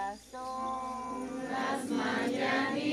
corazón. Las mañanitas.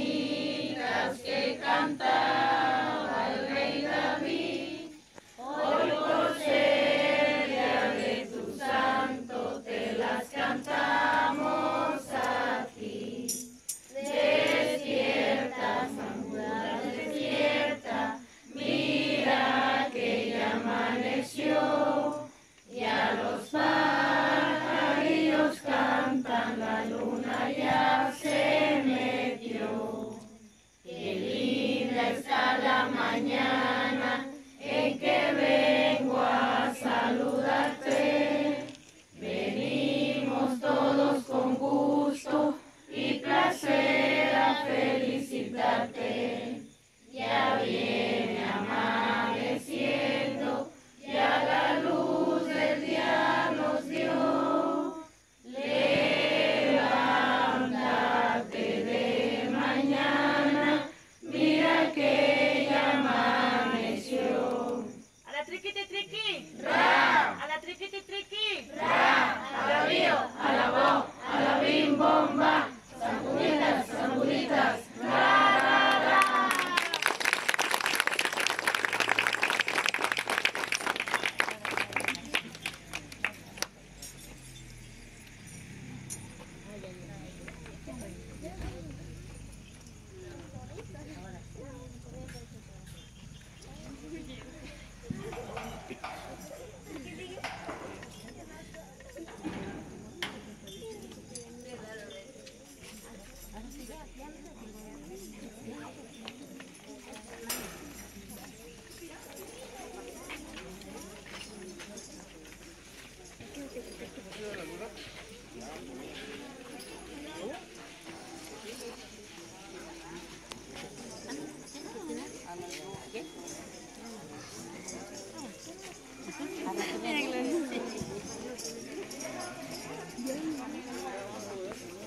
меня.